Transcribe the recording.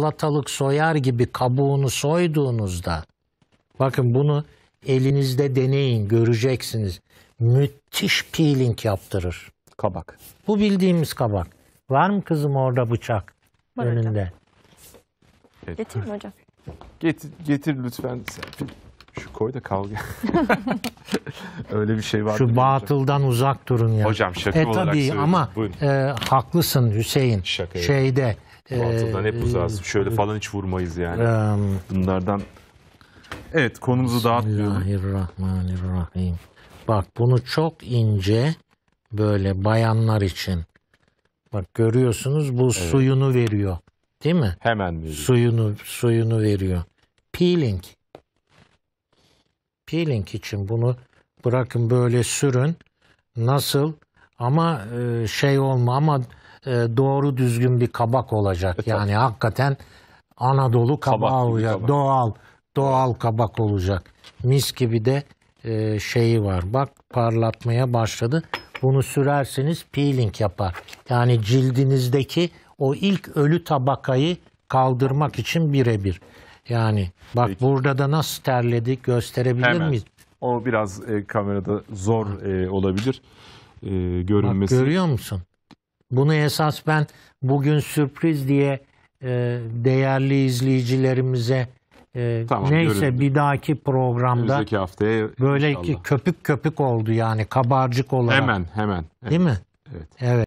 salatalık soyar gibi kabuğunu soyduğunuzda bakın bunu elinizde deneyin göreceksiniz. Müthiş peeling yaptırır. Kabak. Bu bildiğimiz kabak. Var mı kızım orada bıçak Var hocam. önünde? Getireyim mi hocam? Getir, getir lütfen Serpil. Şu koy da kavga. Öyle bir şey var. Şu batıldan uzak durun ya. Hocam şaka e olarak tabii söylüyorum. ama Buyurun. e, haklısın Hüseyin. Şaka. Şeyde e, Batıldan hep uzağız. Şöyle falan hiç vurmayız yani. e, Bunlardan. Evet konumuzu dağıtmıyorum. Bismillahirrahmanirrahim. Bak bunu çok ince böyle bayanlar için. Bak görüyorsunuz bu suyunu veriyor. Değil mi? Hemen veriyorum. Suyunu suyunu veriyor. Peeling. Peeling için bunu bırakın böyle sürün. Nasıl? Ama e, şey olma ama e, doğru düzgün bir kabak olacak. E, tabii. yani hakikaten Anadolu kabağı Kabak olacak. kabak. Doğal doğal kabak olacak. Mis gibi de e, şeyi var. Bak parlatmaya başladı. Bunu sürerseniz peeling yapar. Yani cildinizdeki o ilk ölü tabakayı kaldırmak için birebir. Yani bak Peki. burada da nasıl terledik gösterebilir Hemen. miyiz? O biraz e, kamerada zor e, olabilir. E, Bak görünmesi. görüyor musun? Bunu esas ben bugün sürpriz diye e, değerli izleyicilerimize e, Tamam, neyse göründü. bir dahaki programda Önümüzdeki haftaya böyle inşallah. ki köpük köpük oldu yani kabarcık olarak. Hemen hemen. Değil mi? Evet. Evet.